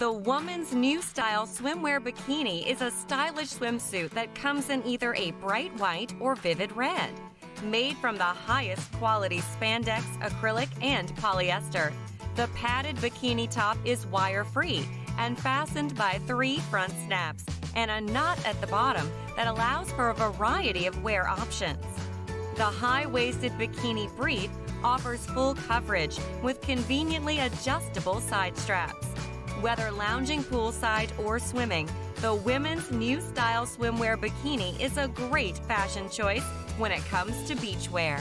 The woman's new style swimwear bikini is a stylish swimsuit that comes in either a bright white or vivid red. Made from the highest quality spandex, acrylic, and polyester, the padded bikini top is wire free and fastened by three front snaps and a knot at the bottom that allows for a variety of wear options. The high waisted bikini brief offers full coverage with conveniently adjustable side straps. Whether lounging poolside or swimming, the women's new style swimwear bikini is a great fashion choice when it comes to beachwear.